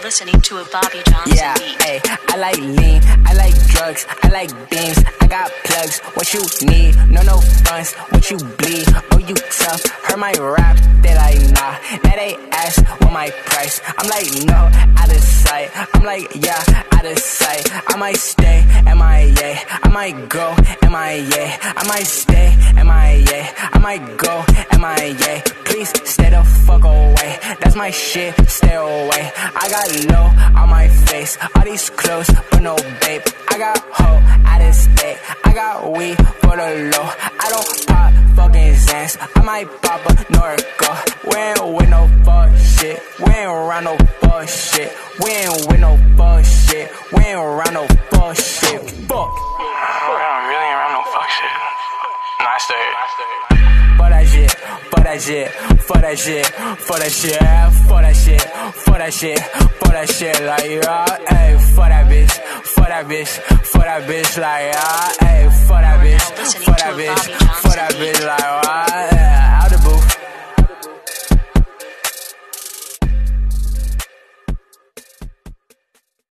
to a Bobby Johnson Yeah, beat. hey, I like lean, I like drugs, I like beams, I got plugs, what you need, no, no funds, what you bleed, oh, you tough, heard my rap, they like, nah, now they ask what my price, I'm like, no, out of sight, I'm like, yeah, out of sight, I might stay, MIA, I yeah? I might go, MIA, I yeah? I might stay, MIA, I yeah? I might go, MIA, please stay the fuck away, that's my shit, stay away, I got low on my face, all these clothes, but no babe, I got hoe out of state, I got weed for the low, I don't pop fucking Xans, I might pop a Norco, we ain't with no fuck shit, we ain't around no bullshit, we ain't with no bullshit, we ain't around no bullshit, fuck. I'm really around no fuck shit. Nah, I stay. For that shit, for that shit, for that shit, for that shit, for that shit, for that shit, like yeah, hey, for that bitch, for that bitch, for that bitch, like yeah, hey, for that bitch, for that bitch, for that bitch, like ah.